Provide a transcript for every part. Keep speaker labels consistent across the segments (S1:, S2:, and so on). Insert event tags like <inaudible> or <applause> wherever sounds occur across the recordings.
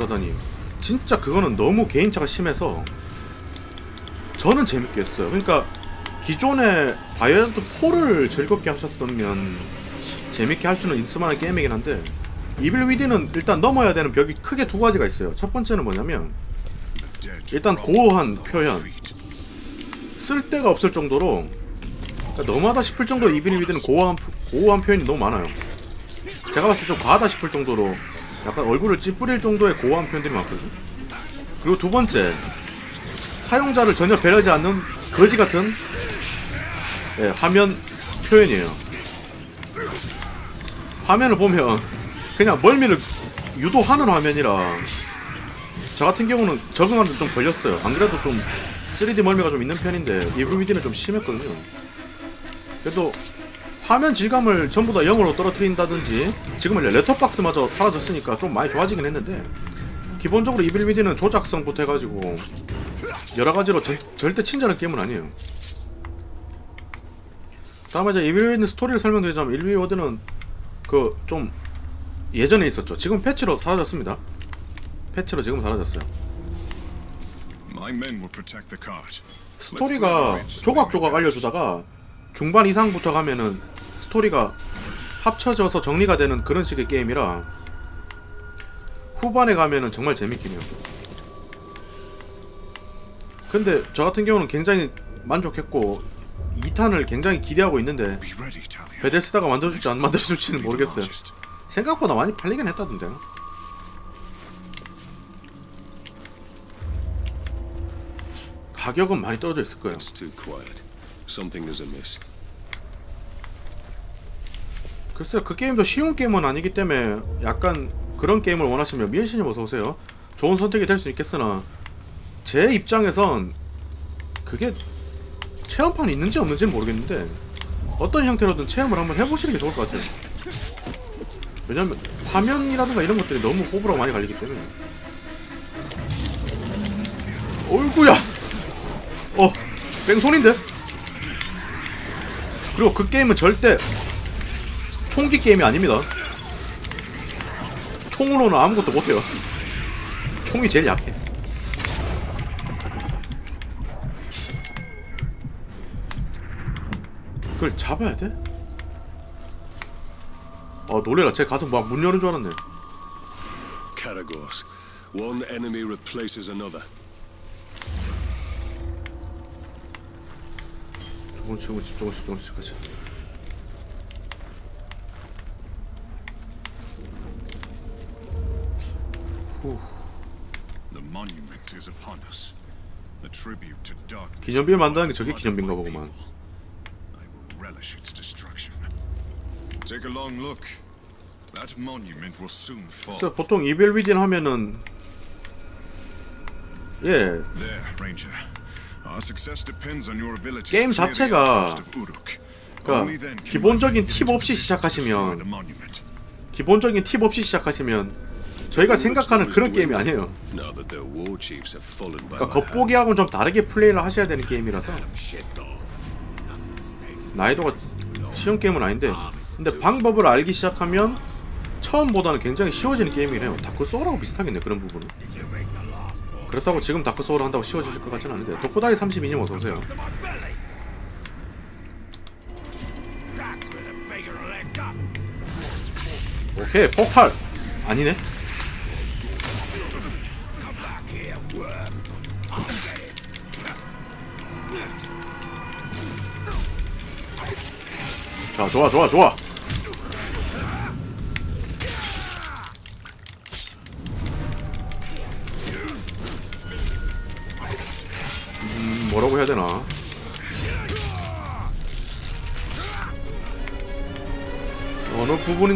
S1: 하다니 진짜 그거는 너무 개인차가 심해서 저는 재밌게 했어요. 그러니까 기존에 바이오한트 4를 즐겁게 하셨다면 재밌게 할 수는 있을 만한 게임이긴 한데 이빌 위디는 일단 넘어야 되는 벽이 크게 두 가지가 있어요. 첫 번째는 뭐냐면 일단 고어한 표현 쓸 데가 없을 정도로 그러니까 너무하다 싶을 정도로 이빌 위디는 고어한, 고어한 표현이 너무 많아요. 제가 봤을 때 좀 과하다 싶을 정도로 약간 얼굴을 찌푸릴 정도의 고어한 표현들이 많거든요. 그리고 두 번째 사용자를 전혀 배려하지 않는 거지 같은 예, 화면 표현이에요. 화면을 보면 그냥 멀미를 유도하는 화면이라 저 같은 경우는 적응하는 데 좀 걸렸어요. 안 그래도 좀 3D 멀미가 좀 있는 편인데 이블미디는 좀 심했거든요. 그래도 화면 질감을 전부 다 0으로 떨어뜨린다든지 지금은 레터박스마저 사라졌으니까 좀 많이 좋아지긴 했는데 기본적으로 이빌 미디는 조작성부터 해가지고 여러가지로 전- 절대 친절한 게임은 아니에요. 다음에 이제 이빌 미디 스토리를 설명드리자면 일비 워드는 그 좀 예전에 있었죠. 지금 패치로 사라졌습니다. 패치로 지금 사라졌어요. 스토리가 조각조각 알려주다가 중반 이상부터 가면은 스토리가 합쳐져서 정리가 되는 그런 식의 게임이라 후반에 가면은 정말 재밌긴 해요. 근데 저 같은 경우는 굉장히 만족했고 2탄을 굉장히 기대하고 있는데. 베데스다가 만들어줄지 안 만들어줄지는 모르겠어요. 생각보다 많이 팔리긴 했다던데요. 가격은 많이 떨어져 있을 거예요.
S2: Something is amiss.
S1: 글쎄요 그 게임도 쉬운 게임은 아니기 때문에 약간 그런 게임을 원하시면 미연씨님 어서오세요. 좋은 선택이 될 수 있겠으나 제 입장에선 그게 체험판이 있는지 없는지는 모르겠는데 어떤 형태로든 체험을 한번 해보시는 게 좋을 것 같아요. 왜냐면 화면이라든가 이런 것들이 너무 호불호가 많이 갈리기 때문에. 어이구야! 어 뺑손인데 그리고 그 게임은 절대 총기 게임이 아닙니다. 총으로는 아무것도 못해요. 총이 제일 약해. 그걸 잡아야 돼? 아 놀래라 제 가슴 막문 여는 줄 알았네
S2: Karagos. One enemy replaces another.
S1: 조금씩 조금씩 조금씩 조금씩 가자. 기념비를 만드는 게 저게 기념비인가 보구만
S3: I will relish its destruction. Take a long look. That monument will soon fall.
S1: 그래서 보통 이벨 위딘 하면은 예
S3: There, Ranger.
S1: 게임 자체가. 그러니까 기본적인 팁 없이 시작하시면. 기본적인 팁 없이 시작하시면 저희가 생각하는 그런 게임이 아니에요 그러니까 겉보기하고는 좀 다르게 플레이를 하셔야 되는 게임이라서 난이도가 쉬운 게임은 아닌데 근데 방법을 알기 시작하면 처음보다는 굉장히 쉬워지는 게임이래요. 다크 소울하고 비슷하겠네 그런 부분은. 그렇다고 지금 다크 소울 한다고 쉬워질 것 같지는 않은데. 도코다이 32님 어서오세요. 오케이 폭발! 아니네. 자 좋아 좋아 좋아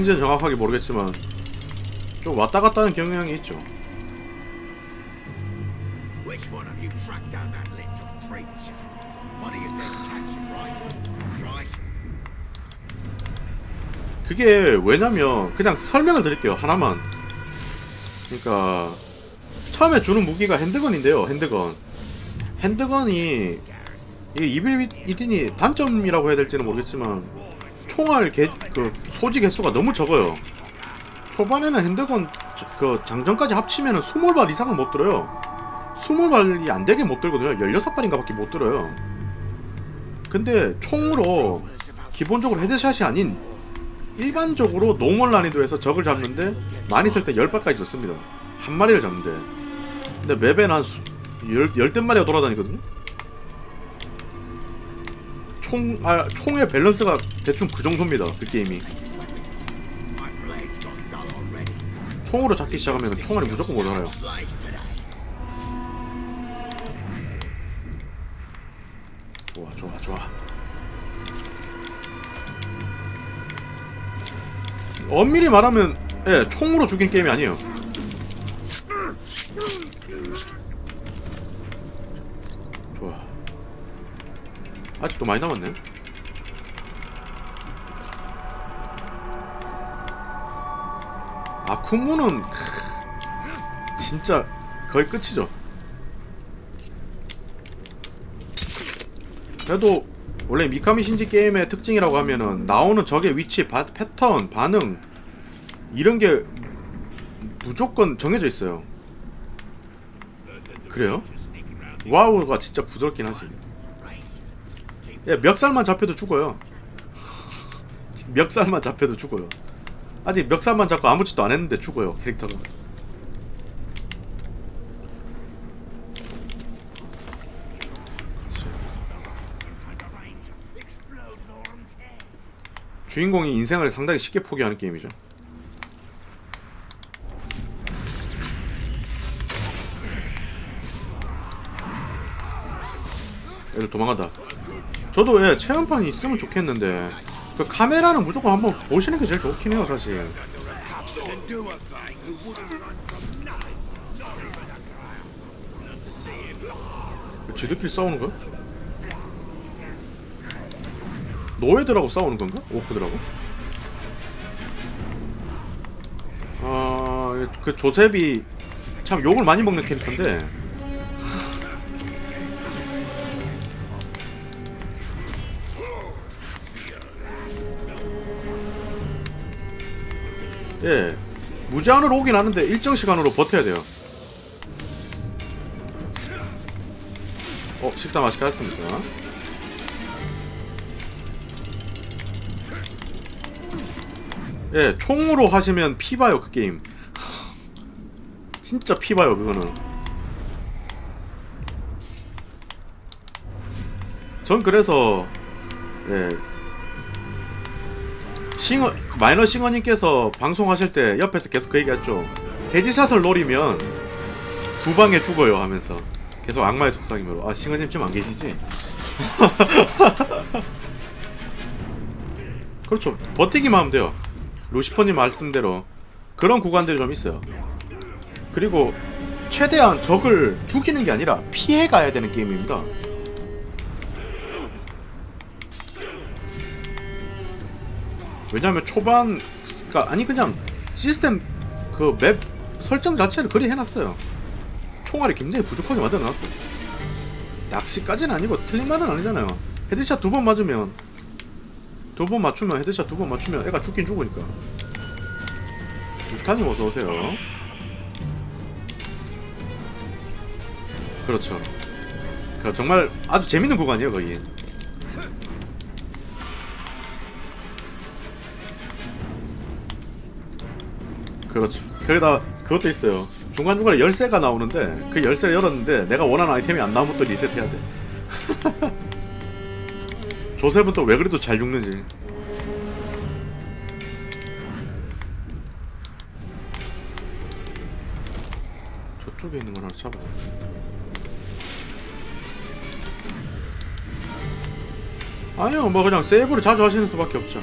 S1: 부분인지는 정확하게 모르겠지만 좀 왔다 갔다 하는 경향이 있죠. 그게 왜냐면 그냥 설명을 드릴게요 하나만. 그러니까 처음에 주는 무기가 핸드건인데요 핸드건. 핸드건이 이빌 이딘이 단점이라고 해야 될지는 모르겠지만 총알 개, 그 소지 개수가 너무 적어요. 초반에는 핸드건 저- 그 장전까지 합치면은 20발 이상은 못 들어요. 20발이 안 되게 못 들거든요. 16발인가 밖에 못 들어요. 근데 총으로 기본적으로 headshot이 아닌 일반적으로 normal 난이도에서 적을 잡는데 많이 쓸 때 10발까지 줬습니다. 한 마리를 잡는데. 근데 map에는 한 수, 열, 열댓 마리가 돌아다니거든요 총, 아, 총의 밸런스가 대충 그 정도입니다 그 게임이. 총으로 잡기 시작하면 총알이 무조건
S4: today.
S1: 좋아 좋아 좋아 엄밀히 말하면 예 총으로 죽인 게임이 아니에요 좋아 아직도 많이 남았네 아쿠무는 크, 진짜 거의 끝이죠 그래도 원래 미카미 신지 게임의 특징이라고 하면은 나오는 적의 위치, 바, 패턴, 반응 이런 게 무조건 정해져 있어요. 그래요? 와우가 진짜 부드럽긴 하지. 예, 멱살만 잡혀도 죽어요. 멱살만 잡혀도 죽어요. 아직 멱살만 잡고 아무 짓도 안 했는데 죽어요 캐릭터가. 주인공이 인생을 상당히 쉽게 포기하는 게임이죠. 애들 도망간다. 저도 예, 체험판이 있으면 좋겠는데 그 카메라는 무조건 한번 보시는 게 제일 좋긴 해요 사실. 지들끼리 싸우는 거야? 노예들하고 싸우는 건가? 오프들하고? 아, 그 조셉이 참 욕을 많이 먹는 캐릭터인데 예 무제한으로 오긴 하는데 일정 시간으로 버텨야 돼요 어 식사 맛있게 하셨습니까? 예, 총으로 하시면 피 봐요 그 게임. 진짜 피 봐요 그거는. 전 그래서 예 싱어 마이너 싱어님께서 방송하실 때 옆에서 계속 그 얘기했죠. 헤드샷을 노리면 두 방에 죽어요 하면서 계속 악마의 속삭임으로 아 싱어님 좀 안 계시지? <laughs> 그렇죠 버티기만 하면 돼요. 루시퍼님 말씀대로 그런 구간들이 좀 있어요. 그리고 최대한 적을 죽이는 게 아니라 피해 가야 되는 게임입니다. 왜냐하면 초반 그러니까 아니 그냥 시스템 그 map 설정 자체를 그리 해놨어요. 총알이 굉장히 부족하게 만들어놨어요. 낚시까지는 아니고 틀린 말은 아니잖아요. headshot 두 번 맞으면 두 번 맞추면 headshot 두 번 맞추면 애가 죽긴 죽으니까. 육탄님 어서 오세요. 그렇죠. 그 정말 아주 재밌는 구간이에요 거기. 그렇죠. 거기다 그것도 있어요. 중간 중간에 열쇠가 나오는데 그 열쇠를 열었는데 내가 원하는 아이템이 안 나오면 또 리셋해야 돼. <laughs> 조셉은 또 왜 그래도 잘 죽는지. 저쪽에 있는 걸 하나 잡아. 아니요, 뭐 그냥 세이브를 자주 하시는 수밖에 없죠.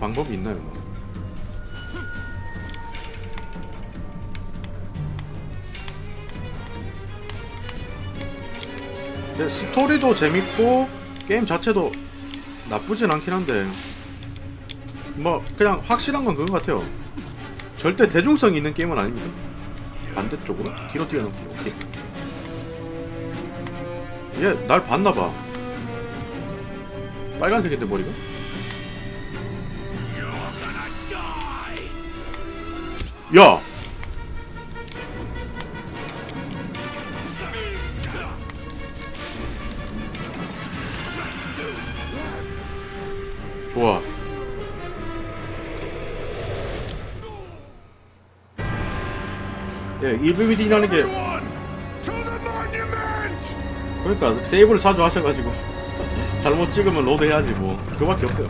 S1: 방법이 있나요? 스토리도 재밌고 게임 자체도 나쁘진 않긴 한데 뭐 그냥 확실한 건 그거 같아요. 절대 대중성 있는 게임은 아닙니다. 반대쪽으로 뒤로 뛰어넘기 오케이. 얘 날 봤나봐. 빨간색인데 머리가? 야! 예, EVD라는 게! 그러니까 세이브를 자주 하셔가지고 <laughs> 잘못 찍으면 load 해야지 뭐 그거밖에 없어요.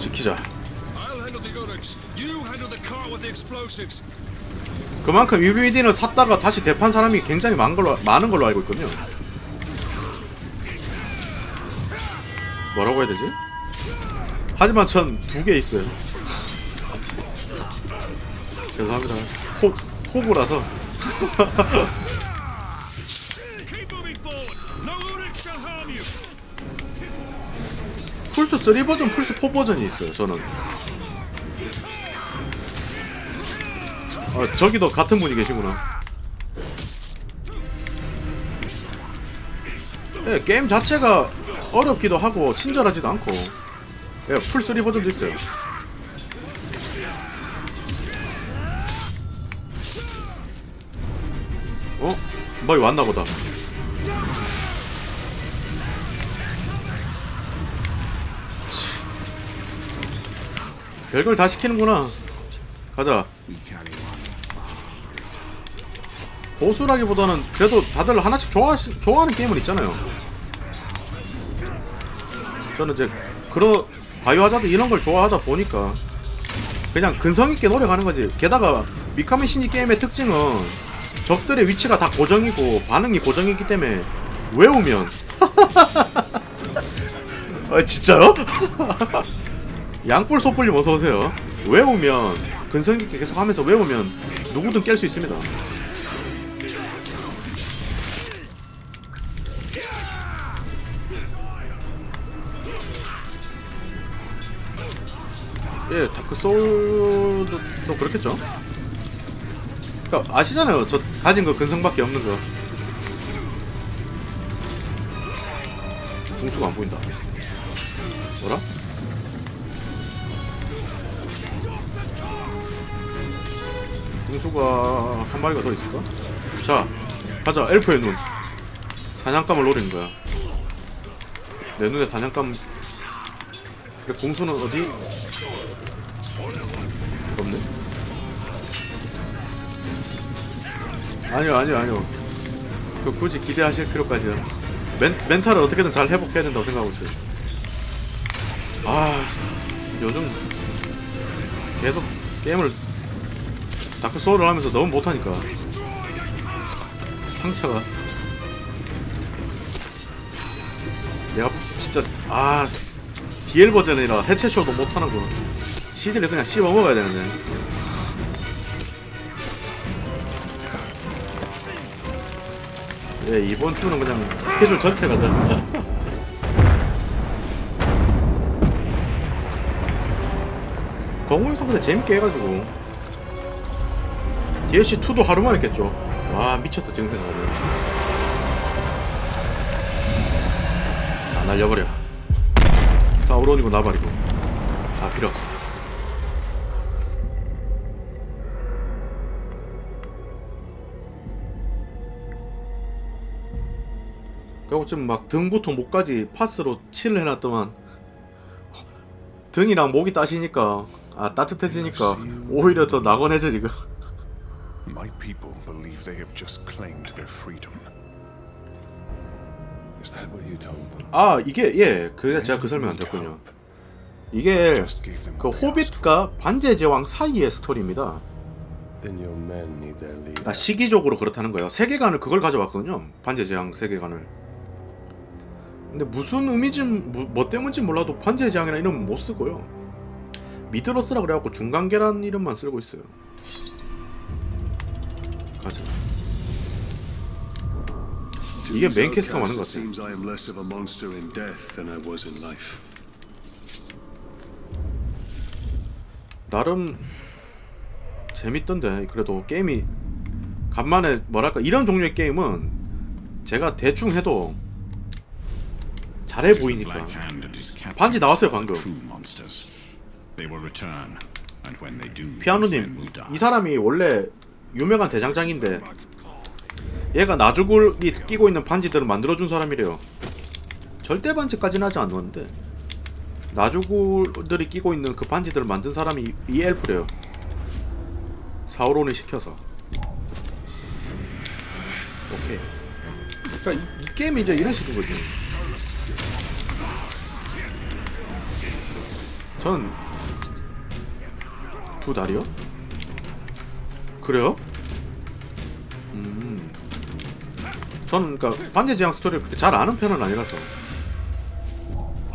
S1: 지키자. 그만큼 UVD는 샀다가 다시 대판 사람이 굉장히 많은 걸로 많은 걸로 알고 있거든요. 뭐라고 해야 되지? 하지만 전 두 개 있어요. 죄송합니다. 호 호구라서. <laughs> 플스 3 버전, 플스 4 버전이 있어요. 저는. 아 저기도 같은 분이 계시구나. 예, 게임 자체가 어렵기도 하고 친절하지도 않고 예, 풀3 버전도 있어요 뭐이 왔나 보다 별걸 다 시키는구나 가자 보수라기보다는 그래도 다들 하나씩 좋아하시, 좋아하는 게임은 있잖아요. 저는 이제 그런 바이오하자드 이런 걸 좋아하다 보니까 그냥 근성 있게 노력하는 거지. 게다가 미카미 신이 게임의 특징은 적들의 위치가 다 고정이고 반응이 고정이기 때문에 외우면 <laughs> 아 진짜요? <laughs> 양뿔 소뿔님 어서 오세요. 외우면 근성 있게 계속 하면서 외우면 누구든 깰 수 있습니다. 예, 다크 소울도 또 그렇겠죠. 그러니까 아시잖아요. 저 가진 거 근성밖에 없는 거. 공수가 안 보인다. 뭐라? 공수가 한 마리가 더 있을까? 자, 가자. 엘프의 눈. 사냥감을 노리는 거야. 내 눈에 사냥감. 공수는 어디? 아니요, 아니요, 아니요. 그 굳이 기대하실 필요까지는 멘, 멘탈을 어떻게든 잘 회복해야 된다고 생각하고 있어요. 아, 요즘 계속 게임을 다크 소울을 하면서 너무 못하니까 상처가 내가 진짜 아 DL 버전이라 해체쇼도 못하는구나. CD를 그냥 씹어 먹어야 되는데. 예, 이번 주는 그냥 스케줄 전체가 다. 공공에서 근데 재밌게 해가지고 DLC 2도 하루만 했겠죠. 와 미쳤어 지금 생각하면. 다 날려버려. 사우론이고 나발이고 다 필요 없어. 그리고 지금 막 등부터 목까지 파스로 칠을 해놨더만 등이랑 목이 따시니까 아 따뜻해지니까 오히려 더 나건해져 지금.
S3: My people believe they have just claimed their freedom.
S2: Is that what you told them?
S1: 아 이게 예 그게 제가 그 설명 안 드렸군요. 이게 그 호빗과 반지의 제왕 사이의 스토리입니다. 아, 시기적으로 그렇다는 거예요. 세계관을 그걸 가져왔거든요. 반지의 제왕 세계관을. 근데 무슨 의미지 뭐, 뭐 때문인지 몰라도 반지의 제왕이라 이름은 못 쓰고요. 미드러스라 그래갖고 중간 계란 이름만 쓰고 있어요. 가자. 이게 메인 캐스트가 많은
S2: outcasts,
S1: 것 같아요. 나름 재밌던데 그래도 게임이 간만에 뭐랄까 이런 종류의 게임은 제가 대충 해도 잘해 보이니까. 반지 나왔어요, 방금. 피아노님. 이 사람이 원래 유명한 대장장인데 얘가 나주굴이 끼고 있는 반지들을 만들어준 사람이래요 절대 반지까지는 하지 않았는데 나주굴들이 끼고 있는 그 반지들을 만든 사람이 이- 이 엘프래요 사우론이 시켜서 오케이 그러니까 이, 이 게임이 이제 이런 식인 거지 전 두 달이요? 그래요? 음. 저는 그러니까 반지 제왕 스토리를 그렇게 잘 아는 편은 아니라서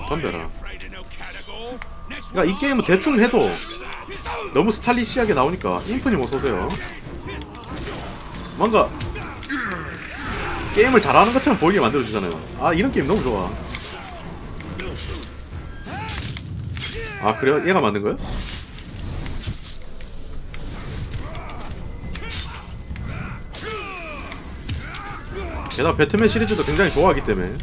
S1: 덤벼라. 그러니까 이 게임은 대충 해도 너무 스타일리시하게 나오니까 인프님 어서 오세요. 뭔가 게임을 잘하는 것처럼 보이게 만들어주잖아요. 아 이런 게임 너무 좋아. 아 그래요? 얘가 만든 거예요? 게다가 배트맨 시리즈도 굉장히 좋아하기 때문에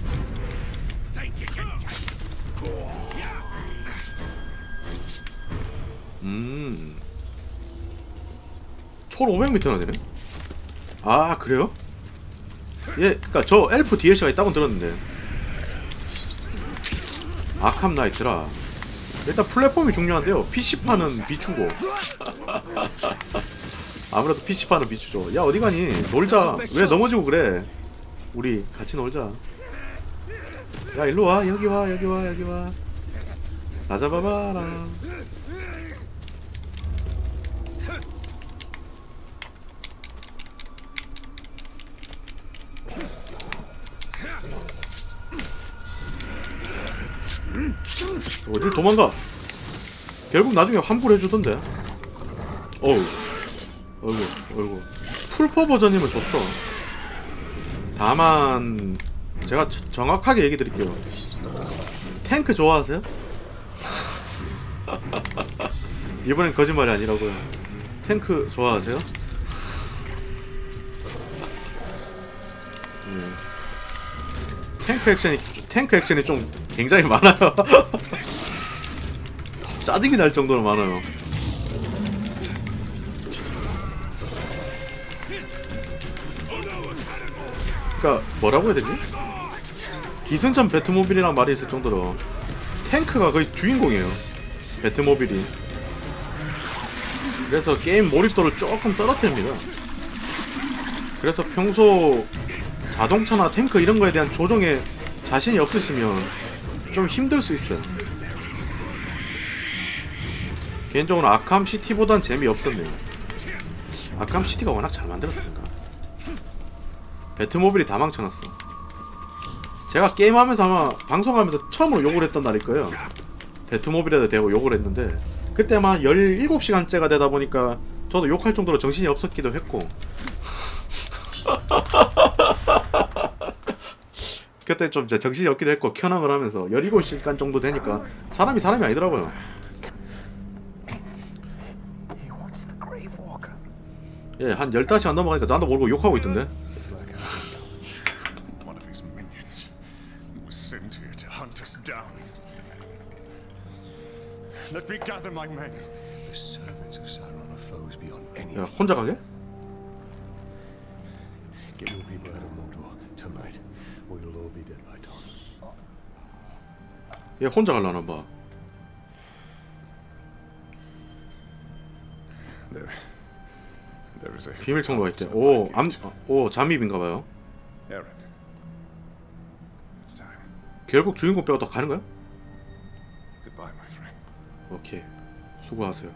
S1: 음. 총 500m나 되네? 아, 그래요? 예, 그니까 저 엘프 DLC가 있다고 들었는데. 아캄 나이트라. 일단 플랫폼이 중요한데요. PC판은 비추고. <laughs> 아무래도 PC판은 비추죠. 야, 어디 가니? 놀자. 왜 넘어지고 그래? 우리 같이 놀자. 야, 일로 와. 여기 와. 여기 와. 여기 와. 나 잡아봐라. 어딜 도망가? 결국 나중에 환불 해주던데. 어우, 어이구, 어이구. 풀포 버전이면 좋죠. 다만 제가 저- 정확하게 얘기 드릴게요. 탱크 좋아하세요? <laughs> 이번엔 거짓말이 아니라고요. 탱크 좋아하세요? 예. 탱크 액션이 탱크 액션이 좀 굉장히 많아요. <laughs> 짜증이 날 정도로 많아요. 그러니까 뭐라고 해야 되지? 기승전 배트모빌이란 말이 있을 정도로 탱크가 거의 주인공이에요. 배트모빌이. 그래서 게임 몰입도를 조금 떨어뜨립니다. 그래서 평소 자동차나 탱크 이런 거에 대한 조정에 자신이 없으시면 좀 힘들 수 있어요. 개인적으로 아캄 시티보단 재미없었네요. 아캄 시티가 워낙 잘 만들었으니까. 배트모빌이 다 망쳐놨어. 제가 게임하면서 아마 방송하면서 처음으로 욕을 했던 날일 거예요. 배트모빌에도 대고 욕을 했는데 그때만 17시간째가 되다 보니까 저도 욕할 정도로 정신이 없었기도 했고 <laughs> 그때 좀 정신이 없기도 했고 켜낭을 하면서 17시간 정도 되니까 사람이 사람이 아니더라고요.
S5: He wants the Grave Walker.
S1: 예, 한 15시간 넘어가니까 나도 모르고 욕하고 있던데. 야, 혼자 가게? 얘 혼자 갈라나 봐. 비밀 통로가 있대. 오, 암, 오, 잠입인가 봐요.
S3: Aaron. It's time.
S1: 결국 주인공 빼고 더 가는 거야? 오케이. 수고하세요.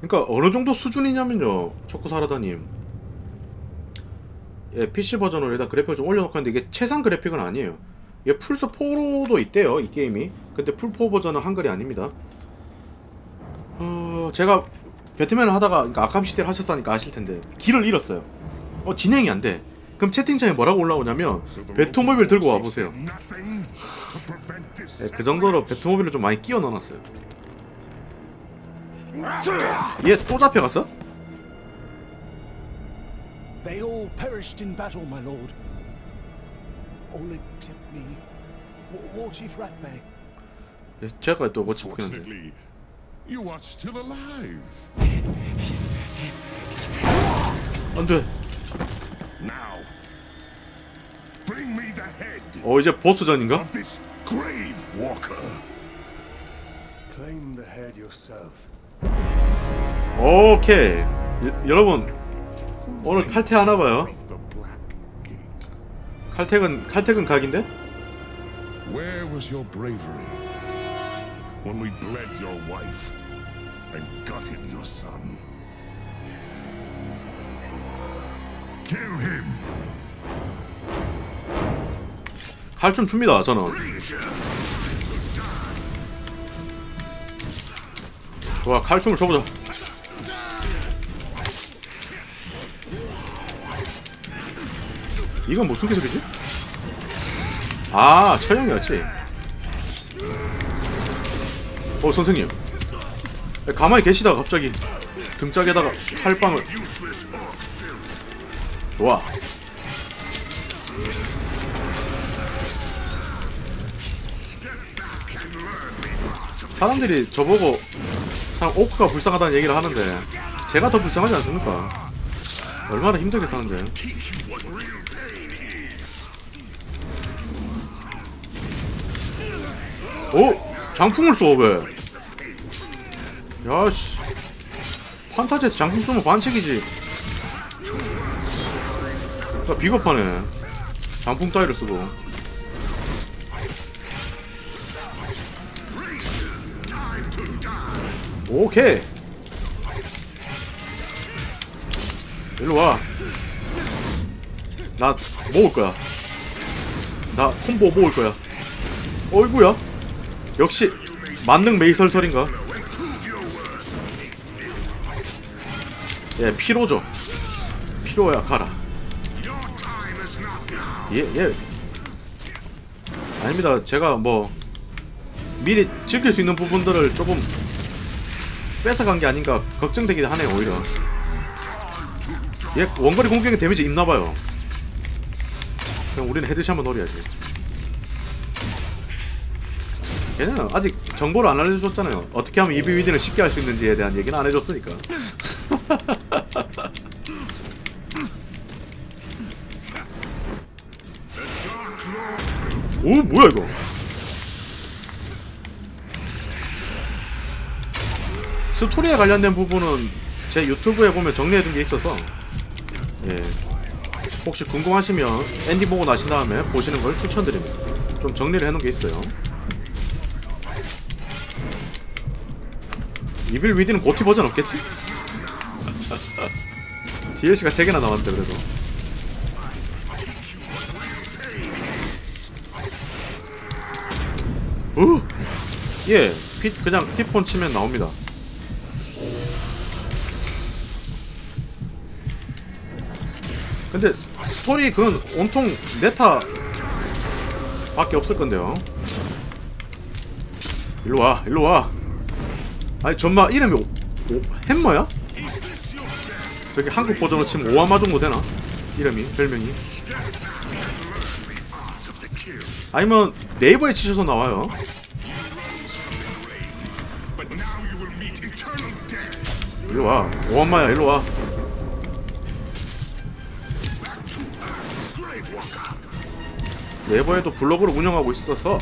S1: 그러니까 어느 정도 수준이냐면요. 초코 사라다님. 예, PC 버전으로 일단 그래픽을 좀 올려놓고 하는데 이게 최상 그래픽은 아니에요. 이게 플스 4로도 있대요, 이 게임이. 근데 풀4 버전은 한글이 아닙니다. 어, 제가 배트맨을 하다가 그러니까 아캄 시티를 하셨다니까 아실 텐데 길을 잃었어요. 어, 진행이 안 돼. 그럼 채팅창에 뭐라고 올라오냐면 배트모빌 들고 와 보세요. 네, 그 정도로 배트모빌을 좀 많이 끼워 넣어놨어요. 얘 또 잡혀갔어?
S6: They all perished in battle, my lord.
S2: Oleg tipped me. War, War Chief Ratbag.
S1: 예, 제가 또 멋지 보긴 한데.
S6: You are still alive.
S1: 안돼.
S3: Now, bring me the head
S1: 어 이제 보스전인가?
S3: of this grave walker.
S2: Claim the head yourself.
S1: 오케이. 여, 여러분 오늘 칼퇴 하나 봐요.
S6: From the Black Gate.
S1: 칼퇴근 칼퇴근 각인데?
S6: Where was your bravery when we bled your wife and gutted your son?
S3: Kill him.
S1: 칼좀 줍니다 저는. 좋아 칼춤을 줘보자. 이건 무슨 기술이지? 아 처형이었지. 어 선생님. 가만히 계시다가 갑자기 등짝에다가 칼빵을. 좋아. 사람들이 저보고 참 오크가 불쌍하다는 얘기를 하는데 제가 더 불쌍하지 않습니까? 얼마나 힘들게 사는데. 오! 장풍을 쏘 왜? 야씨. 판타지에서 장풍 쏘면 반칙이지. 야, 비겁하네. 장풍 따위를 쓰고. 오케이. 일로 와. 나 모을 거야. 나 콤보 모을 거야. 어이구야. 역시 만능 메이설설인가? 예, 피로죠. 피로야 가라. 예, 예. 아닙니다. 제가 뭐 미리 지킬 수 있는 부분들을 조금 뺏어간 게 아닌가 걱정되긴 하네요. 오히려. 얘 원거리 공격에 데미지 있나봐요. 그럼 우리는 헤드샷만 노려야지. 걔는 아직 정보를 안 알려줬잖아요. 어떻게 하면 이비 위디를 쉽게 할 수 있는지에 대한 얘기는 안 해줬으니까. <laughs> 오 뭐야 이거? 스토리에 관련된 부분은 제 유튜브에 보면 정리해둔 게 있어서 예 혹시 궁금하시면 엔딩 보고 나신 다음에 보시는 걸 추천드립니다. 좀 정리를 해놓은 게 있어요. 이빌 위디는 고티 버전 없겠지? DLC가 3개나 나왔는데 그래도 어? 예, 피, 그냥 티폰 치면 나옵니다. 근데 스- 스토리 그건 온통 ネタ 밖에 없을 건데요. 일로 와, 일로 와. 아니 전마 이름이 오, 오, 햄머야? 저기 한국 버전으로 치면 정도 되나? 이름이 별명이. 아니면 네이버에 치셔서 나와요.
S3: But now you will meet eternal death.
S1: 일로 와. 오한마야, 일로 와.
S3: Grave walker.
S1: 네이버에도 블로그를 운영하고 있어서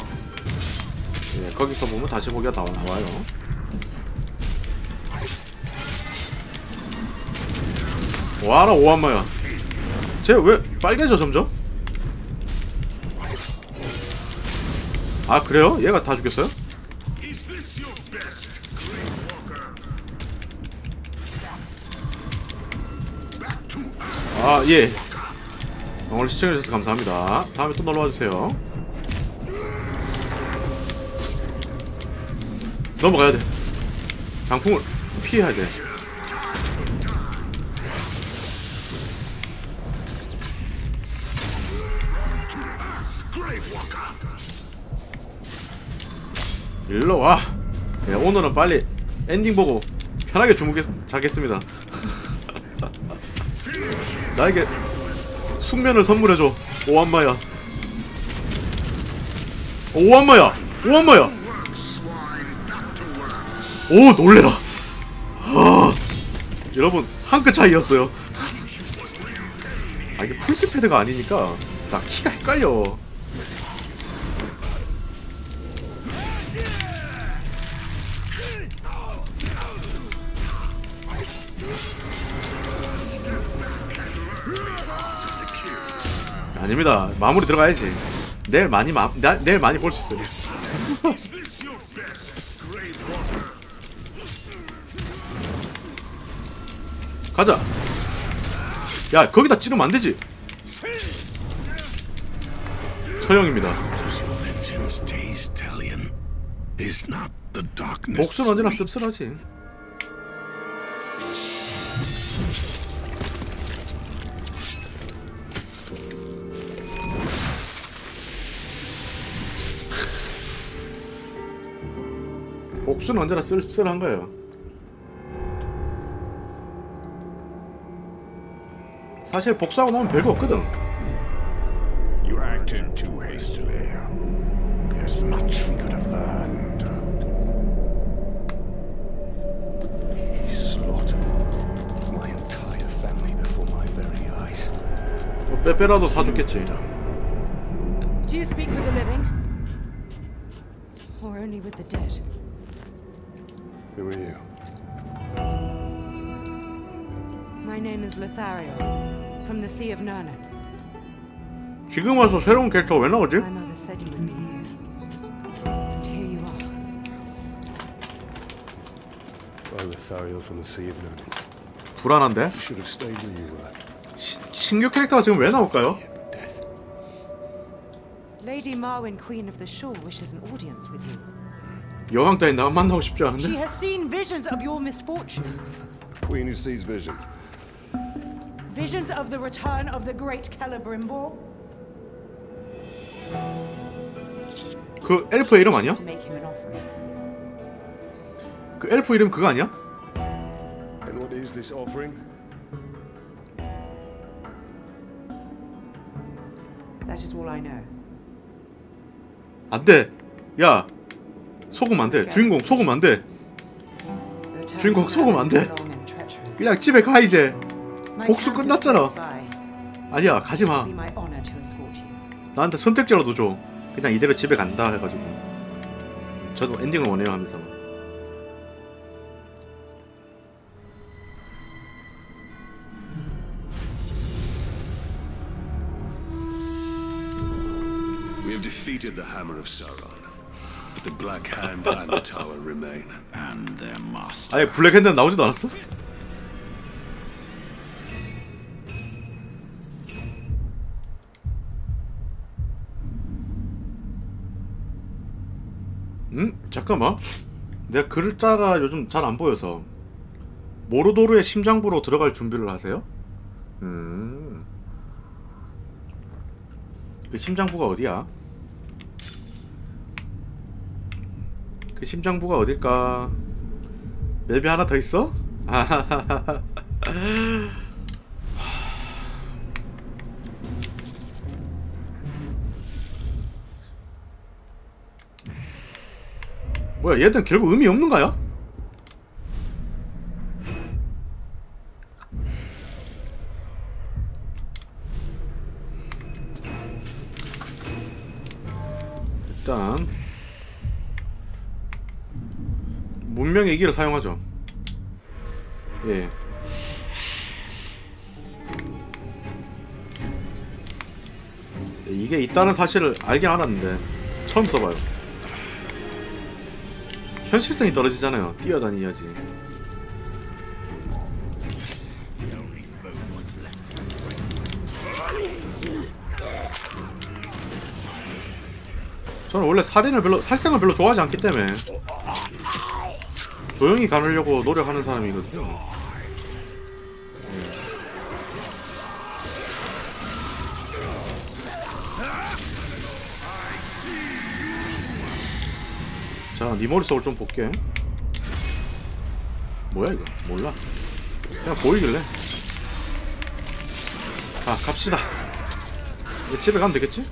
S1: 예, 거기서 보면 다시 보기가 다 나와요. 와라 오한마야. 쟤 왜 빨개져 점점? 아 그래요? 얘가 다 죽였어요? 아 예. 오늘 시청해주셔서 감사합니다. 다음에 또 놀러와 주세요. 넘어가야 돼. 장풍을 피해야 돼. 일로 와. 네, 오늘은 빨리 엔딩 보고 편하게 주무겠 자겠습니다. <laughs> 나에게 숙면을 선물해줘. 오한마야. 오한마야 오한마야 오 놀래라 아, 여러분 한 끗 차이였어요 아 이게 풀스패드가 아니니까 나 키가 헷갈려 아닙니다 마무리 들어가야지 내일 많이 마, 나, 내일 많이 볼 수 있어요? 가자 야 거기다 찌르면 안 되지 처형입니다 목숨 언제나? 씁쓸하지 복수는 언제나 쓸 쓸한 거예요 사실 복수하고 나면 별거 없거든
S6: You acted too hastily. There's much we could have learned.
S2: He slaughtered my entire family before my very eyes.
S1: 뭐 빼빼라도 사줬겠지
S7: Do you speak with the living? Or only with the dead? My name is Lothario, from the Sea of Nurna.
S1: 지금 와서 새로운 캐릭터가 왜 나오지?
S7: My mother said you would be here. And here you are.
S2: I'm Lothario from the Sea of Nurning.
S1: 불안한데?
S2: You should have stayed where you were.
S1: 시- 신규 캐릭터가 지금 왜 나올까요?
S7: Lady Marwyn, Queen of the Shore, wishes an audience with you.
S1: 여왕 따위 나 만나고 싶지
S7: She
S1: 않은데?
S7: has seen visions of your misfortune.
S2: Queen who sees visions.
S7: Visions of the return of the great Celebrimbor.
S1: 그 엘프 이름 아니야?
S7: To make him an offering.
S1: 그 엘프 이름 그거 아니야?
S2: And what is this offering?
S7: That is all I know.
S1: 안 돼. 야. 속으면 안 돼. 주인공 속으면 안 돼. 주인공 속으면 안 돼. 그냥 집에 가 이제. 복수 끝났잖아. 아니야, 가지 마. 나한테 선택지라도 줘. 그냥 이대로 집에 간다 해가지고. 저도 엔딩을 원해요 하면서.
S8: We have defeated the Hammer of Sauron, but the Black Hand and the Tower remain.
S9: And their master.
S1: 아예 블랙 핸드 나오지도 않았어? 음? 잠깐만. 내가 글자가 요즘 잘 안 보여서. 모로도르의 심장부로 들어갈 준비를 하세요? 음. 그 심장부가 어디야? 그 심장부가 어딜까? 맵이 하나 더 있어? 아하하하. 뭐야 얘들 결국 의미 없는 거야? 일단 문명의 기를 사용하죠. 예. 이게 있다는 사실을 알긴 알았는데 처음 써봐요. 현실성이 떨어지잖아요. 뛰어다니야지. 저는 원래 살인을 별로 살생을 별로 좋아하지 않기 때문에 조용히 가려고 노력하는 사람이거든요. 자, 네 머릿속을 좀 볼게. 뭐야 이거? 몰라. 그냥 보이길래. 자, 갑시다. 이제 집에 가면 되겠지?